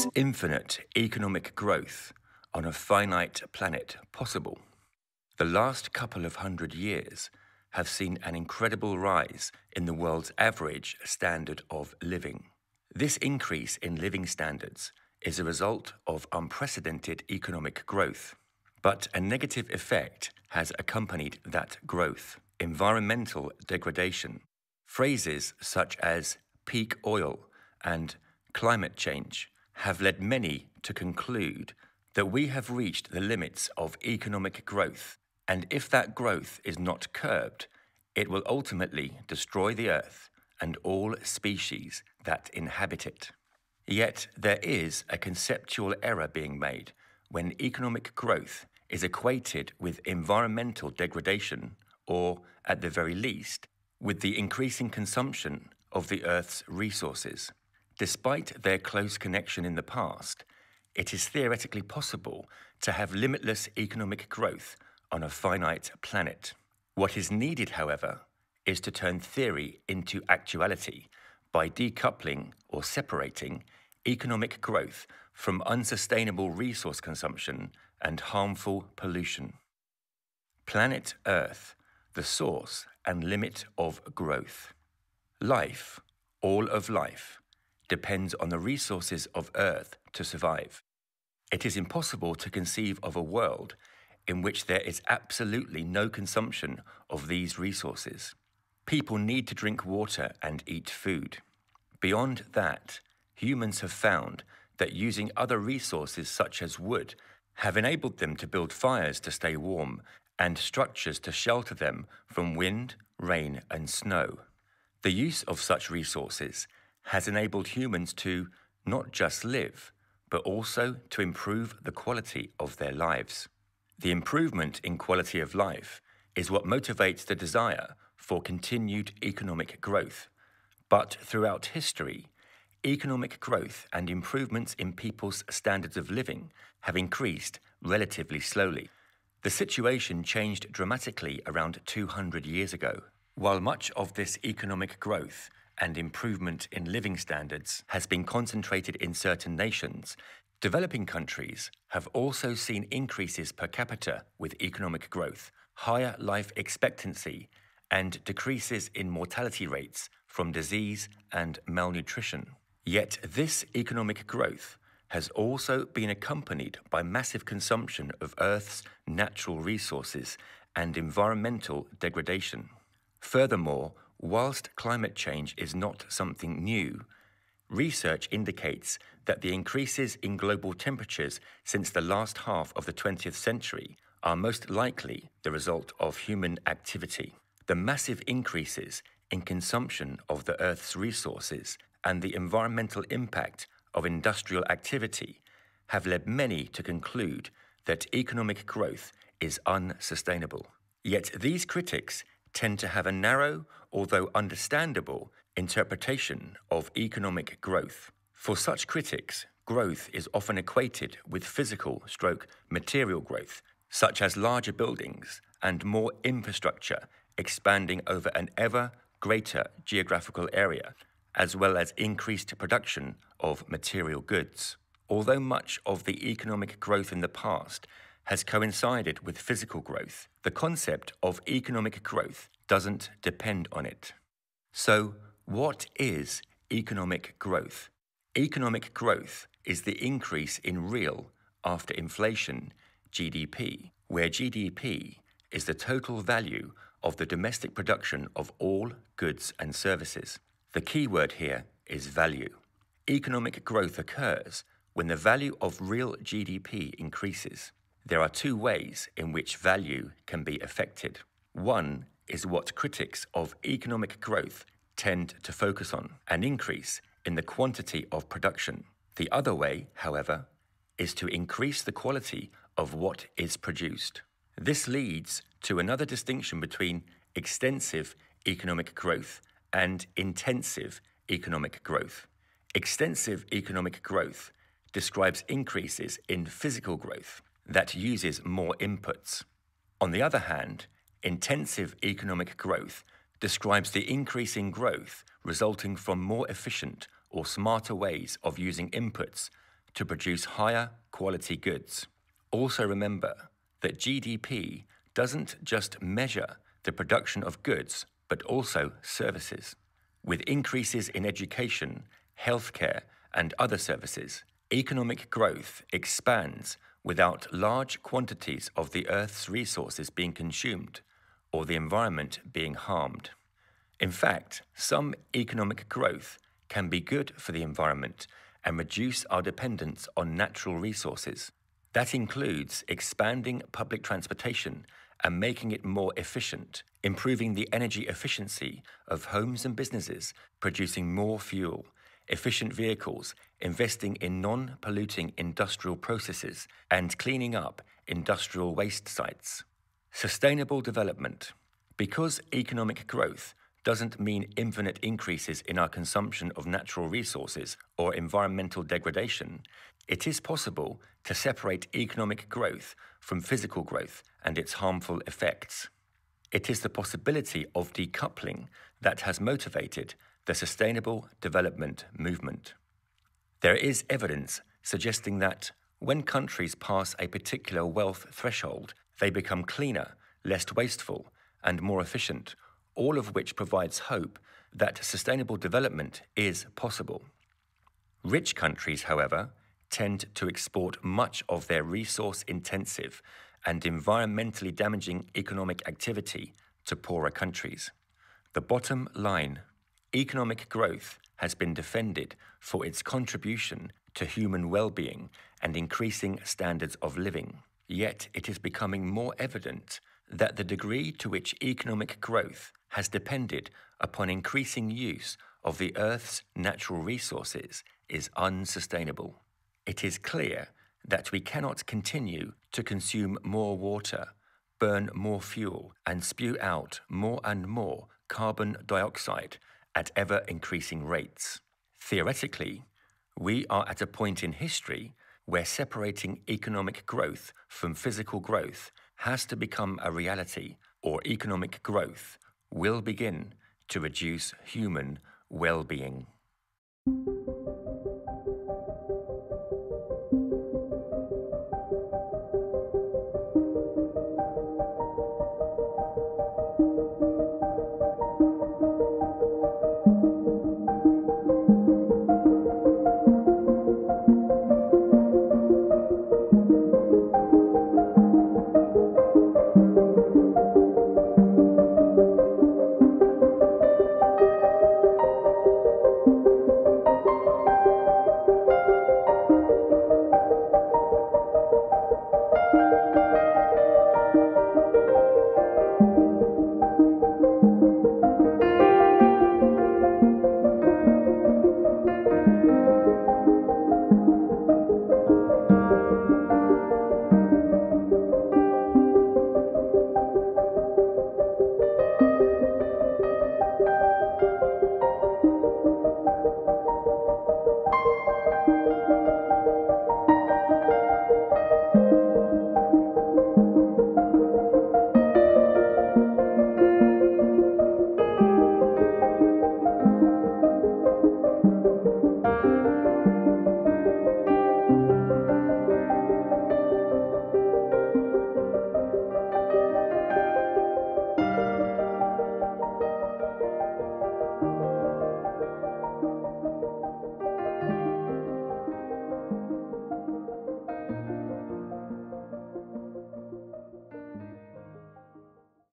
Is infinite economic growth on a finite planet possible? The last couple of hundred years have seen an incredible rise in the world's average standard of living. This increase in living standards is a result of unprecedented economic growth. But a negative effect has accompanied that growth environmental degradation. Phrases such as peak oil and climate change have led many to conclude that we have reached the limits of economic growth, and if that growth is not curbed, it will ultimately destroy the earth and all species that inhabit it. Yet there is a conceptual error being made when economic growth is equated with environmental degradation, or, at the very least, with the increasing consumption of the Earth's resources. Despite their close connection in the past, it is theoretically possible to have limitless economic growth on a finite planet. What is needed, however, is to turn theory into actuality by decoupling or separating economic growth from unsustainable resource consumption and harmful pollution. Planet Earth, the source and limit of growth. Life, all of life, depends on the resources of Earth to survive. It is impossible to conceive of a world in which there is absolutely no consumption of these resources. People need to drink water and eat food. Beyond that, humans have found that using other resources such as wood have enabled them to build fires to stay warm and structures to shelter them from wind, rain, and snow. The use of such resources has enabled humans to not just live, but also to improve the quality of their lives. The improvement in quality of life is what motivates the desire for continued economic growth. But throughout history, economic growth and improvements in people's standards of living have increased relatively slowly. The situation changed dramatically around 200 years ago. While much of this economic growth and improvement in living standards has been concentrated in certain nations, developing countries have also seen increases per capita with economic growth, higher life expectancy, and decreases in mortality rates from disease and malnutrition. Yet this economic growth has also been accompanied by massive consumption of Earth's natural resources and environmental degradation. Furthermore, whilst climate change is not something new, research indicates that the increases in global temperatures since the last half of the 20th century are most likely the result of human activity. The massive increases in consumption of the Earth's resources and the environmental impact of industrial activity have led many to conclude that economic growth is unsustainable. Yet these critics tend to have a narrow, although understandable, interpretation of economic growth. For such critics, growth is often equated with physical stroke material growth, such as larger buildings and more infrastructure expanding over an ever greater geographical area, as well as increased production of material goods. Although much of the economic growth in the past has coincided with physical growth, the concept of economic growth doesn't depend on it. So, what is economic growth? Economic growth is the increase in real after inflation GDP, where GDP is the total value of the domestic production of all goods and services. The key word here is value. Economic growth occurs when the value of real GDP increases. There are two ways in which value can be affected. One is what critics of economic growth tend to focus on an increase in the quantity of production. The other way, however, is to increase the quality of what is produced. This leads to another distinction between extensive economic growth and intensive economic growth. Extensive economic growth describes increases in physical growth that uses more inputs. On the other hand, intensive economic growth describes the increase in growth resulting from more efficient or smarter ways of using inputs to produce higher quality goods. Also remember that GDP doesn't just measure the production of goods, but also services. With increases in education, healthcare, and other services, economic growth expands without large quantities of the Earth's resources being consumed or the environment being harmed. In fact, some economic growth can be good for the environment and reduce our dependence on natural resources. That includes expanding public transportation and making it more efficient, improving the energy efficiency of homes and businesses, producing more fuel, efficient vehicles, investing in non polluting industrial processes, and cleaning up industrial waste sites. Sustainable development. Because economic growth doesn't mean infinite increases in our consumption of natural resources or environmental degradation, it is possible to separate economic growth from physical growth and its harmful effects. It is the possibility of decoupling that has motivated the Sustainable Development Movement. There is evidence suggesting that when countries pass a particular wealth threshold, they become cleaner, less wasteful, and more efficient, all of which provides hope that sustainable development is possible. Rich countries, however, tend to export much of their resource intensive and environmentally damaging economic activity to poorer countries. The bottom line economic growth has been defended for its contribution to human well being and increasing standards of living. Yet it is becoming more evident that the degree to which economic growth has depended upon increasing use of the Earth's natural resources is unsustainable. It is clear that we cannot continue to consume more water, burn more fuel, and spew out more and more carbon dioxide at ever increasing rates. Theoretically, we are at a point in history where separating economic growth from physical growth has to become a reality, or economic growth will begin to reduce human well being.